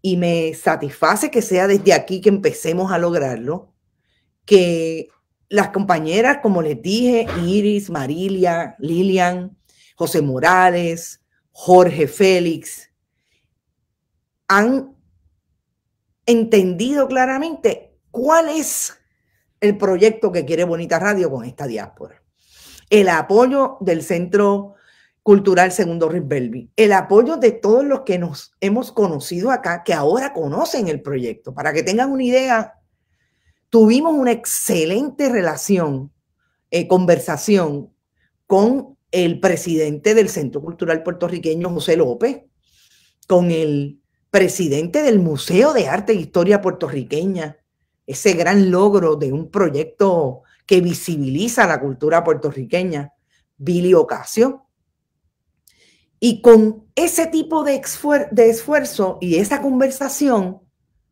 y me satisface que sea desde aquí que empecemos a lograrlo, que las compañeras, como les dije, Iris, Marilia, Lilian, José Morales, Jorge Félix, han entendido claramente cuál es el proyecto que quiere Bonita Radio con esta diáspora. El apoyo del Centro Cultural Segundo Rick el apoyo de todos los que nos hemos conocido acá, que ahora conocen el proyecto. Para que tengan una idea, tuvimos una excelente relación, eh, conversación con el presidente del Centro Cultural Puertorriqueño, José López, con el presidente del Museo de Arte e Historia Puertorriqueña, ese gran logro de un proyecto que visibiliza la cultura puertorriqueña, Billy Ocasio. Y con ese tipo de, esfuerzo y esa conversación,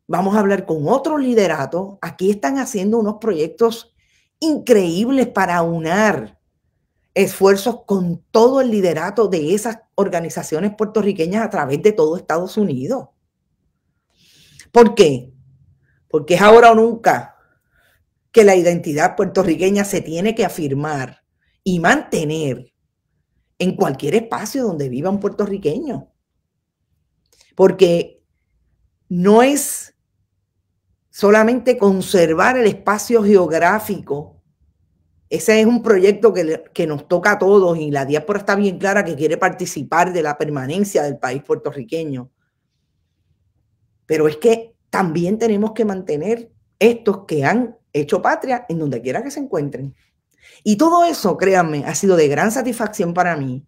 vamos a hablar con otro liderato. Aquí están haciendo unos proyectos increíbles para unar esfuerzos con todo el liderato de esas organizaciones puertorriqueñas a través de todo Estados Unidos. ¿Por qué? Porque es ahora o nunca que la identidad puertorriqueña se tiene que afirmar y mantener en cualquier espacio donde viva un puertorriqueño. Porque no es solamente conservar el espacio geográfico ese es un proyecto que, nos toca a todos y la diáspora está bien clara que quiere participar de la permanencia del país puertorriqueño. Pero es que también tenemos que mantener estos que han hecho patria en donde quiera que se encuentren. Y todo eso, créanme, ha sido de gran satisfacción para mí.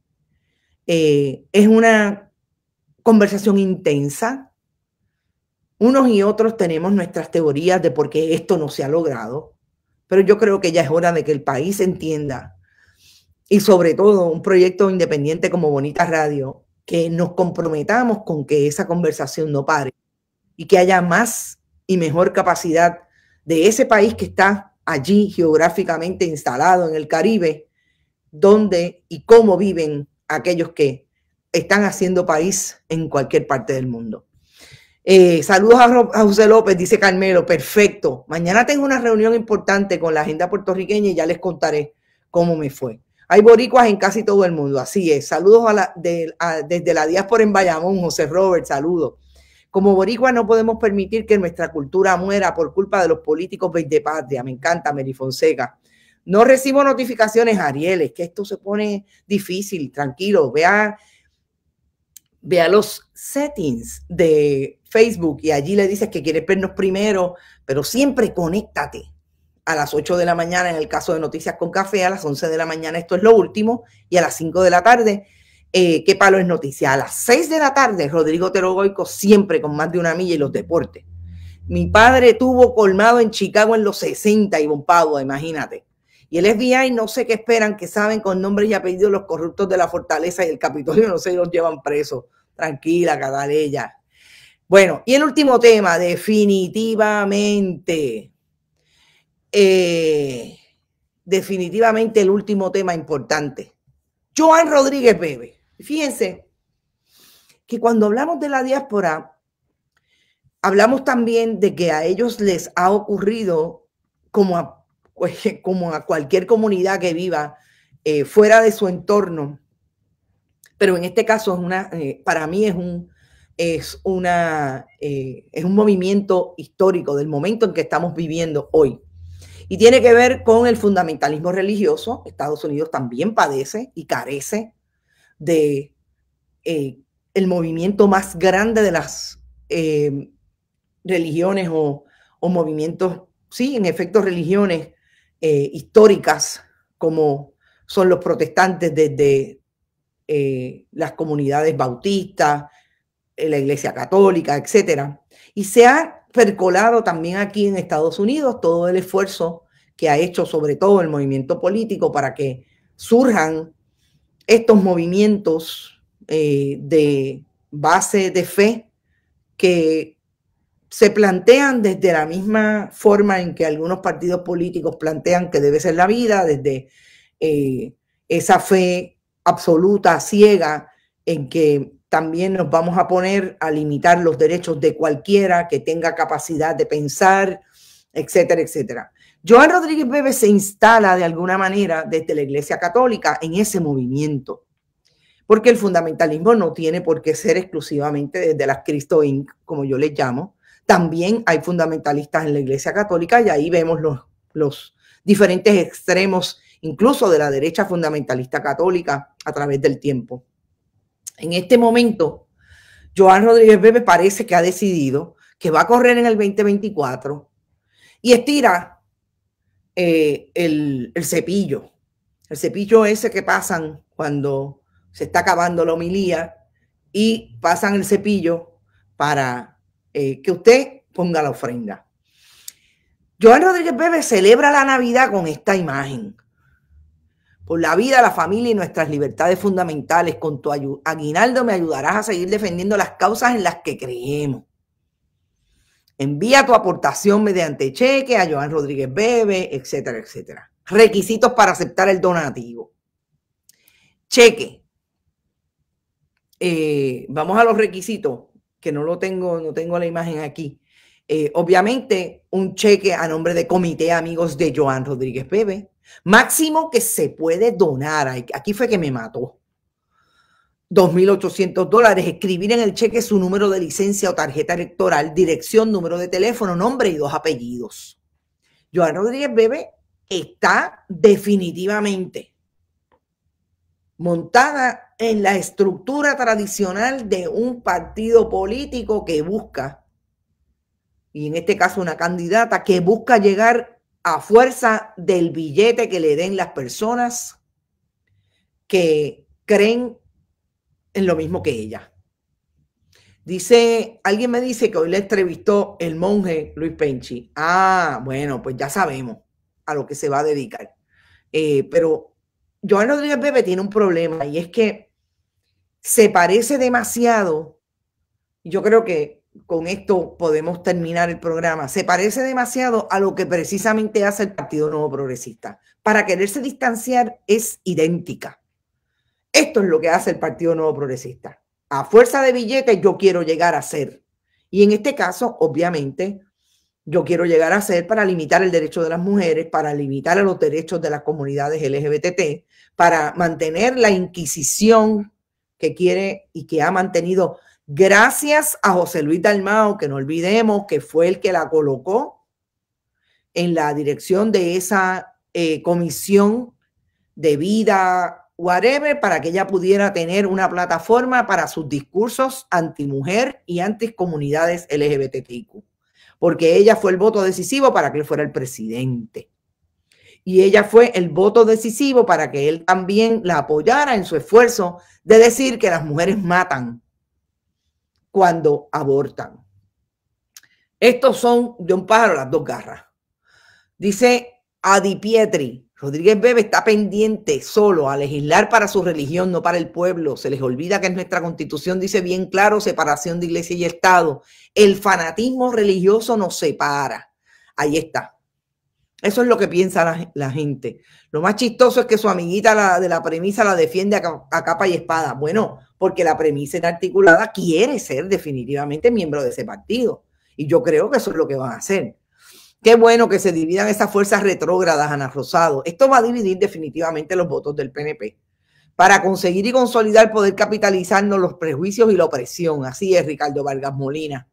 Eh, es una conversación intensa. Unos y otros tenemos nuestras teorías de por qué esto no se ha logrado. Pero yo creo que ya es hora de que el país entienda y sobre todo un proyecto independiente como Bonita Radio, que nos comprometamos con que esa conversación no pare y que haya más y mejor capacidad de ese país que está allí geográficamente instalado en el Caribe, donde y cómo viven aquellos que están haciendo país en cualquier parte del mundo. Eh, saludos a, José López, dice Carmelo, perfecto. Mañana tengo una reunión importante con la agenda puertorriqueña y ya les contaré cómo me fue. Hay boricuas en casi todo el mundo, así es. Saludos a la, desde la diáspora en Bayamón, José Robert, saludos. Como boricua no podemos permitir que nuestra cultura muera por culpa de los políticos patria. Me encanta, Mary Fonseca. No recibo notificaciones, Ariel, es que esto se pone difícil, tranquilo. Vea, vea los settings de Facebook y allí le dices que quieres vernos primero, pero siempre conéctate a las 8 de la mañana en el caso de Noticias con Café, a las 11 de la mañana esto es lo último y a las 5 de la tarde, eh, ¿qué palo es noticia? A las 6 de la tarde, Rodrigo Terogoico siempre con más de una milla y los deportes. Mi padre tuvo colmado en Chicago en los 60 y bombado, imagínate. Y el FBI no sé qué esperan, que saben con nombres y apellidos los corruptos de la fortaleza y el Capitolio, no sé, los llevan presos. Tranquila, Cadalella. Bueno, y el último tema, definitivamente, eh, definitivamente el último tema importante. Joan Rodríguez Bebe. Fíjense que cuando hablamos de la diáspora, hablamos también de que a ellos les ha ocurrido [LAUGHS] como a, cualquier comunidad que viva eh, fuera de su entorno. Pero en este caso, es una, eh, para mí es un, es, una, eh, es un movimiento histórico del momento en que estamos viviendo hoy. Y tiene que ver con el fundamentalismo religioso. Estados Unidos también padece y carece de eh, el movimiento más grande de las eh, religiones o, movimientos, sí, en efecto, religiones históricas como son los protestantes desde las comunidades bautistas, la Iglesia Católica, etcétera. Y se ha percolado también aquí en Estados Unidos todo el esfuerzo que ha hecho sobre todo el movimiento político para que surjan estos movimientos eh, de base de fe que se plantean desde la misma forma en que algunos partidos políticos plantean que debe ser la vida, desde eh, esa fe absoluta, ciega, en que también nos vamos a poner a limitar los derechos de cualquiera que tenga capacidad de pensar, etcétera, etcétera. Joan Rodríguez Bebe se instala de alguna manera desde la Iglesia Católica en ese movimiento, porque el fundamentalismo no tiene por qué ser exclusivamente desde las Cristo Inc., como yo les llamo. También hay fundamentalistas en la Iglesia Católica y ahí vemos los, los diferentes extremos, incluso de la derecha fundamentalista católica a través del tiempo. En este momento, Joan Rodríguez Bebe parece que ha decidido que va a correr en el 2024 y estira eh, el, cepillo. El cepillo ese que pasan cuando se está acabando la homilía y pasan el cepillo para eh, que usted ponga la ofrenda. Joan Rodríguez Bebe celebra la Navidad con esta imagen por la vida, la familia y nuestras libertades fundamentales. Con tu aguinaldo me ayudarás a seguir defendiendo las causas en las que creemos. Envía tu aportación mediante cheque a Joan Rodríguez Bebe, etcétera, etcétera. Requisitos para aceptar el donativo. Cheque. Eh, vamos a los requisitos, que no lo tengo, no tengo la imagen aquí. Eh, obviamente, un cheque a nombre de Comité Amigos de Joan Rodríguez Bebe Máximo que se puede donar. Aquí fue que me mató. 2.800 dólares. Escribir en el cheque su número de licencia o tarjeta electoral, dirección, número de teléfono, nombre y dos apellidos. Joan Rodríguez Bebe está definitivamente montada en la estructura tradicional de un partido político que busca, y en este caso una candidata que busca llegar a fuerza del billete que le den las personas que creen en lo mismo que ella. Dice, alguien me dice que hoy le entrevistó el monje Luis Penchi. Ah, bueno, pues ya sabemos a lo que se va a dedicar. Eh, pero Joan Rodríguez Bebe tiene un problema y es que se parece demasiado. Yo creo que con esto podemos terminar el programa, se parece demasiado a lo que precisamente hace el Partido Nuevo Progresista. Para quererse distanciar es idéntica. Esto es lo que hace el Partido Nuevo Progresista. A fuerza de billetes yo quiero llegar a ser. Y en este caso, obviamente, yo quiero llegar a ser para limitar el derecho de las mujeres, para limitar los derechos de las comunidades LGBT, para mantener la inquisición que quiere y que ha mantenido Gracias a José Luis Dalmao, que no olvidemos que fue el que la colocó en la dirección de esa eh, comisión de vida, whatever, para que ella pudiera tener una plataforma para sus discursos antimujer y anticomunidades LGBTQ. Porque ella fue el voto decisivo para que él fuera el presidente. Y ella fue el voto decisivo para que él también la apoyara en su esfuerzo de decir que las mujeres matan cuando abortan. Estos son de un pájaro las dos garras. Dice Adi Pietri, Rodríguez Bebe está pendiente solo a legislar para su religión, no para el pueblo. Se les olvida que en nuestra constitución dice bien claro separación de iglesia y Estado. El fanatismo religioso nos separa. Ahí está. Eso es lo que piensa la, gente. Lo más chistoso es que su amiguita de la premisa la defiende a, capa y espada. Bueno, porque la premisa articulada quiere ser definitivamente miembro de ese partido. Y yo creo que eso es lo que van a hacer. Qué bueno que se dividan esas fuerzas retrógradas, Ana Rosado. Esto va a dividir definitivamente los votos del PNP para conseguir y consolidar poder capitalizarnos los prejuicios y la opresión. Así es, Ricardo Vargas Molina.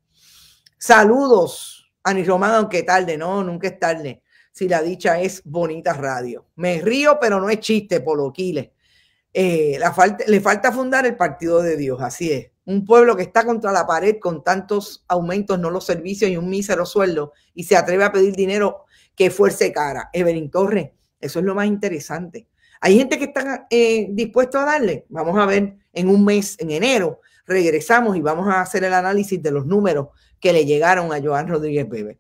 Saludos, Ani Román, aunque tarde, no, nunca es tarde si la dicha es bonita radio. Me río, pero no es chiste, Poloquiles. Eh, le falta fundar el Partido de Dios, así es. Un pueblo que está contra la pared con tantos aumentos, no los servicios y un mísero sueldo, y se atreve a pedir dinero que fuerce cara. Evelyn Torres, eso es lo más interesante. Hay gente que está eh, dispuesto a darle. Vamos a ver en un mes, en enero, regresamos y vamos a hacer el análisis de los números que le llegaron a Joan Rodríguez Bebe.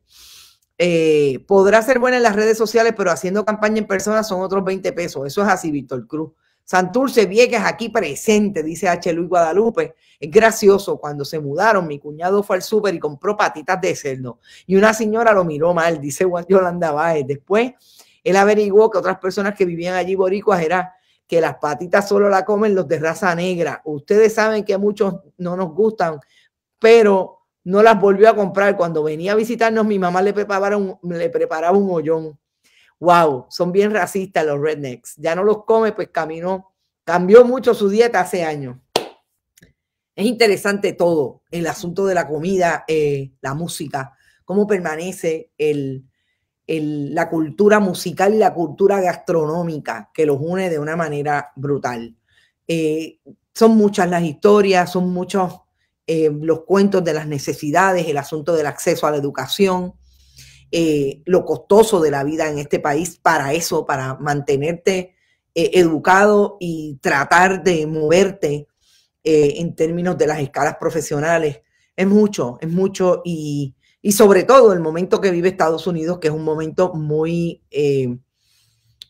Eh, podrá ser buena en las redes sociales, pero haciendo campaña en persona son otros 20 pesos. Eso es así, Víctor Cruz. Santurce Vieques aquí presente, dice H. Luis Guadalupe. Es gracioso, cuando se mudaron, mi cuñado fue al súper y compró patitas de cerdo. Y una señora lo miró mal, dice Yolanda Báez. Después, él averiguó que otras personas que vivían allí boricuas era que las patitas solo la comen los de raza negra. Ustedes saben que a muchos no nos gustan, pero no las volvió a comprar. Cuando venía a visitarnos, mi mamá le preparaba un, le preparaba un hoyón wow, son bien racistas los rednecks. Ya no los come, pues caminó, cambió mucho su dieta hace años. Es interesante todo, el asunto de la comida, eh, la música, cómo permanece el, la cultura musical y la cultura gastronómica que los une de una manera brutal. Eh, son muchas las historias, son muchos eh, los cuentos de las necesidades, el asunto del acceso a la educación, eh, lo costoso de la vida en este país para eso, para mantenerte eh, educado y tratar de moverte eh, en términos de las escalas profesionales. Es mucho, es mucho y, y, sobre todo el momento que vive Estados Unidos, que es un momento muy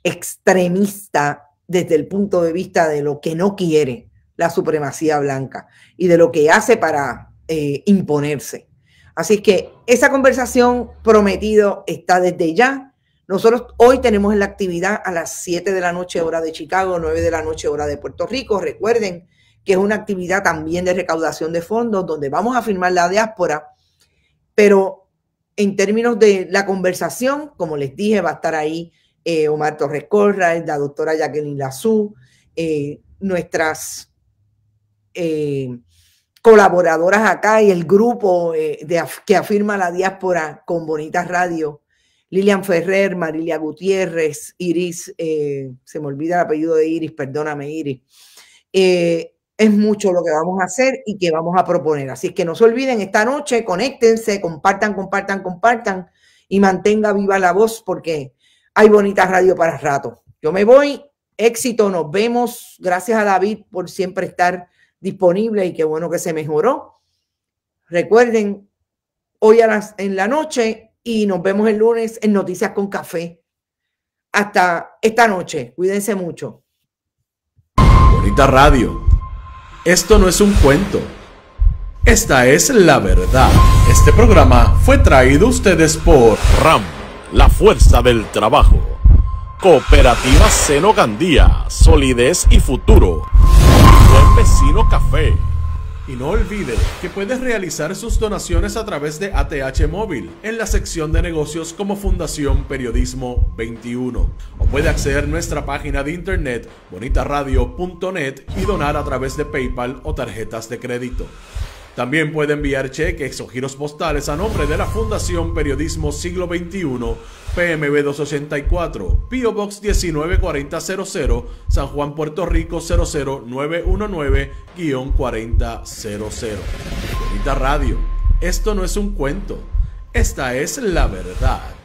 extremista desde el punto de vista de lo que no quiere la supremacía blanca y de lo que hace para imponerse. Así que esa conversación prometido está desde ya. Nosotros hoy tenemos la actividad a las 7 de la noche hora de Chicago, 9 de la noche hora de Puerto Rico. Recuerden que es una actividad también de recaudación de fondos donde vamos a firmar la diáspora, pero en términos de la conversación, como les dije, va a estar ahí eh, Omar Torres Corra, la doctora Jacqueline Lazú, eh, nuestras eh, colaboradoras acá y el grupo eh, de, que afirma la diáspora con Bonitas Radio, Lilian Ferrer, Marilia Gutiérrez, Iris, eh, se me olvida el apellido de Iris, perdóname Iris. Eh, es mucho lo que vamos a hacer y que vamos a proponer. Así que no se olviden, esta noche conéctense, compartan, compartan, compartan y mantenga viva la voz porque hay Bonitas Radio para rato. Yo me voy, éxito, nos vemos. Gracias a David por siempre estar disponible y qué bueno que se mejoró. Recuerden, hoy a las, en la noche y nos vemos el lunes en Noticias con Café. Hasta esta noche. Cuídense mucho. Bonita radio. Esto no es un cuento. Esta es la verdad. Este programa fue traído a ustedes por RAM, la fuerza del trabajo. Cooperativa Seno Gandía, solidez y futuro. Buen vecino café. Y no olvide que puedes realizar sus donaciones a través de ATH Móvil en la sección de negocios como Fundación Periodismo 21. O puede acceder a nuestra página de internet bonitaradio.net y donar a través de PayPal o tarjetas de crédito. También puede enviar cheques o giros postales a nombre de la Fundación Periodismo Siglo XXI, PMB 284, PO Box 194000, San Juan, Puerto Rico 00919-4000. Bonita Radio, esto no es un cuento, esta es la verdad.